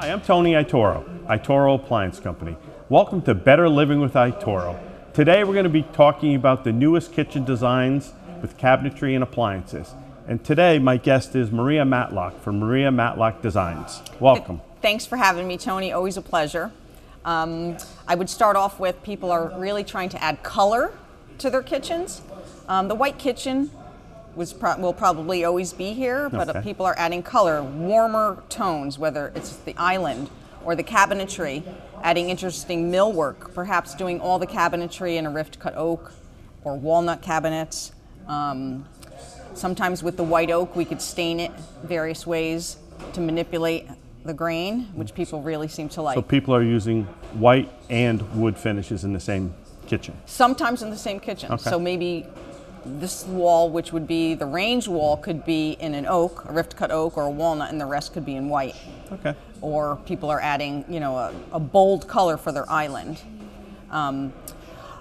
Hi, I'm Tony Aitoro, Aitoro Appliance Company. Welcome to Better Living with Aitoro. Today we're going to be talking about the newest kitchen designs with cabinetry and appliances. And today my guest is Maria Matluck from Maria Matluck Designs. Welcome. Thanks for having me, Tony. Always a pleasure. Um, I would start off with people are really trying to add color to their kitchens. Um, the white kitchen was pro- will probably always be here, but Okay. people are adding color, warmer tones, whether it's the island or the cabinetry, adding interesting millwork, perhaps doing all the cabinetry in a rift cut oak or walnut cabinets. Um, sometimes with the white oak, we could stain it various ways to manipulate the grain, which people really seem to like. So people are using white and wood finishes in the same kitchen. Sometimes in the same kitchen. Okay. So maybe this wall, which would be the range wall, could be in an oak, a rift cut oak, or a walnut, and the rest could be in white. Okay. Or people are adding, you know, a, a bold color for their island. Um,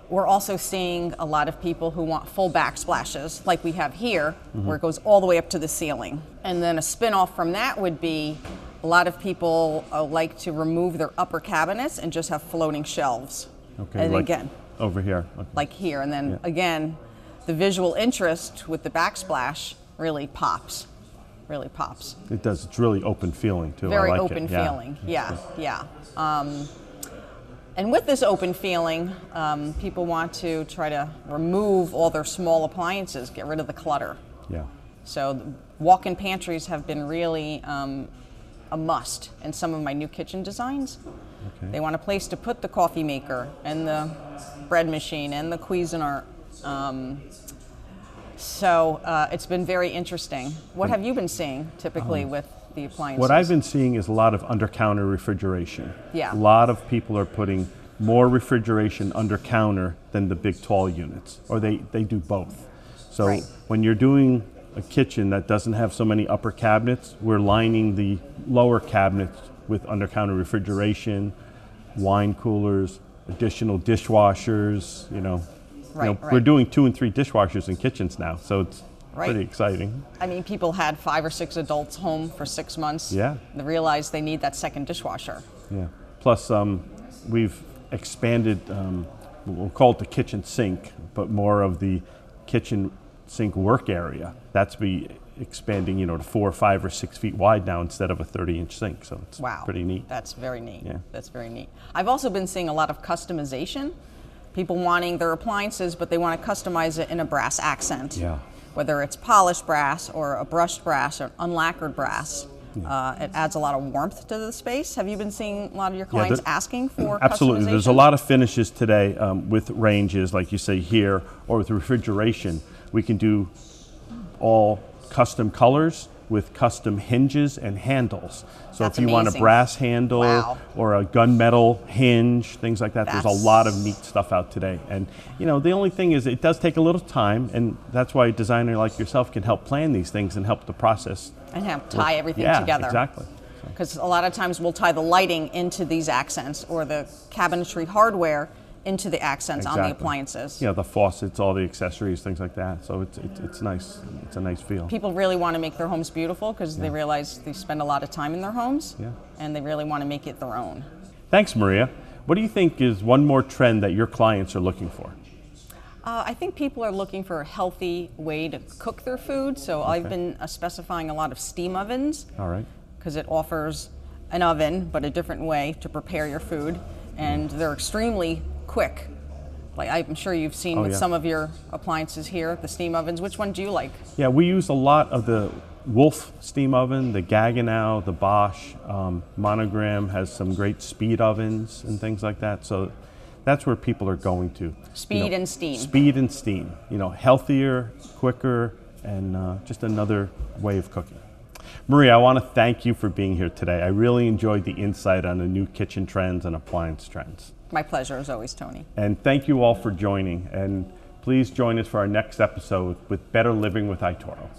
we're also seeing a lot of people who want full backsplashes, like we have here, where it goes all the way up to the ceiling. And then a spin off from that would be a lot of people uh, like to remove their upper cabinets and just have floating shelves. Okay. And like again, over here. Okay. like here. And then Yeah. again, the visual interest with the backsplash really pops. Really pops. It does. It's really open feeling too. I Very like open Yeah. feeling. Yeah, yeah. Um, and with this open feeling, um, people want to try to remove all their small appliances, get rid of the clutter. Yeah. So walk-in pantries have been really um, a must in some of my new kitchen designs. Okay. They want a place to put the coffee maker and the bread machine and the Cuisinart. Um, so uh, it's been very interesting. What have you been seeing typically with the appliances? What I've been seeing is a lot of under counter refrigeration. Yeah. A lot of people are putting more refrigeration under counter than the big tall units, or they, they do both. So Right. when you're doing a kitchen that doesn't have so many upper cabinets, we're lining the lower cabinets with under counter refrigeration, wine coolers, additional dishwashers, you know. You know, Right, We're doing two and three dishwashers in kitchens now, so it's Right. pretty exciting. I mean, people had five or six adults home for six months. Yeah. They realized they need that second dishwasher. Yeah. Plus, um, we've expanded. Um, we'll call it the kitchen sink, but more of the kitchen sink work area. That's be expanding, you know, to four, or five, or six feet wide now instead of a 30-inch sink. So it's Wow. pretty neat. That's very neat. Yeah. That's very neat. I've also been seeing a lot of customization. People wanting their appliances, but they want to customize it in a brass accent. Yeah. Whether it's polished brass or a brushed brass or unlacquered brass. Uh, it adds a lot of warmth to the space. Have you been seeing a lot of your Yeah, clients there- asking for Absolutely. There's a lot of finishes today um, with ranges, like you say here, or with refrigeration. We can do all custom colors with custom hinges and handles. So That's if you want a brass handle Wow. or a gunmetal hinge, things like that, there's a lot of neat stuff out today. And you know, the only thing is it does take a little time, and that's why a designer like yourself can help plan these things and help the process. and have tie everything yeah, together. exactly. Because a lot of times we'll tie the lighting into these accents or the cabinetry hardware into the accents on the appliances. Yeah, the faucets, all the accessories, things like that. So it's, it's, it's nice. It's a nice feel. People really want to make their homes beautiful because they realize they spend a lot of time in their homes Yeah. and they really want to make it their own. Thanks, Maria. What do you think is one more trend that your clients are looking for? Uh, I think people are looking for a healthy way to cook their food, so I've been uh, specifying a lot of steam ovens All right. because it offers an oven but a different way to prepare your food, and they're extremely quick. Like I'm sure you've seen Oh, with yeah. some of your appliances here, the steam ovens. Which one do you like? Yeah, we use a lot of the Wolf steam oven, the Gaggenau, the Bosch. Um, Monogram has some great speed ovens and things like that. So that's where people are going to. You Speed know, and steam. Speed and steam. You know, healthier, quicker, and uh, just another way of cooking. Maria, I want to thank you for being here today. I really enjoyed the insight on the new kitchen trends and appliance trends. My pleasure as always, Tony. And thank you all for joining. And please join us for our next episode with Better Living with Aitoro.